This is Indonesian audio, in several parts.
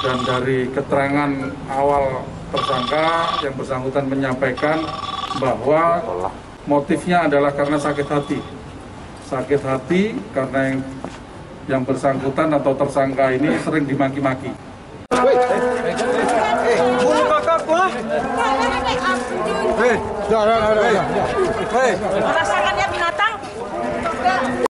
dan dari keterangan awal tersangka yang bersangkutan menyampaikan bahwa motifnya adalah karena sakit hati. Sakit hati karena yang, yang bersangkutan atau tersangka ini sering dimaki-maki. Ya binatang? Binatang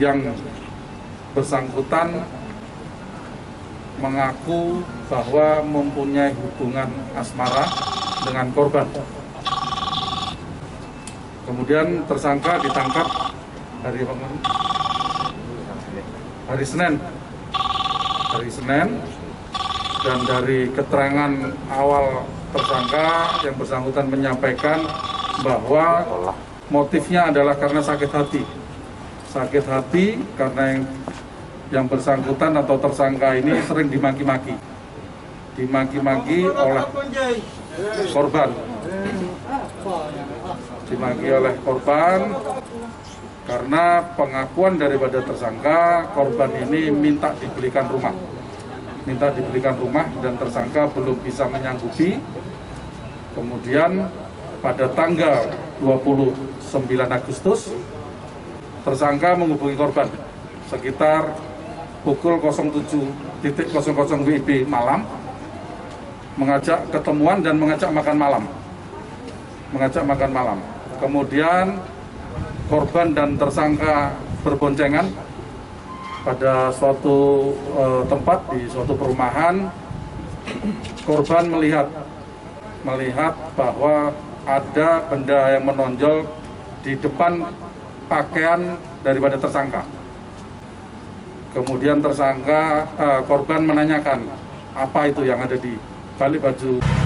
yang bersangkutan mengaku bahwa mempunyai hubungan asmara dengan korban. Kemudian tersangka ditangkap hari hari Senin. Hari Senin dan dari keterangan awal tersangka yang bersangkutan menyampaikan bahwa motifnya adalah karena sakit hati sakit hati karena yang, yang bersangkutan atau tersangka ini sering dimaki-maki. Dimaki-maki oleh korban. Dimaki oleh korban karena pengakuan daripada tersangka korban ini minta dibelikan rumah. Minta dibelikan rumah dan tersangka belum bisa menyanggupi. Kemudian pada tanggal 29 Agustus tersangka menghubungi korban sekitar pukul 07.00 WIB malam mengajak ketemuan dan mengajak makan malam. Mengajak makan malam. Kemudian korban dan tersangka berboncengan pada suatu eh, tempat di suatu perumahan korban melihat melihat bahwa ada benda yang menonjol di depan pakaian daripada tersangka. Kemudian tersangka eh, korban menanyakan apa itu yang ada di balik baju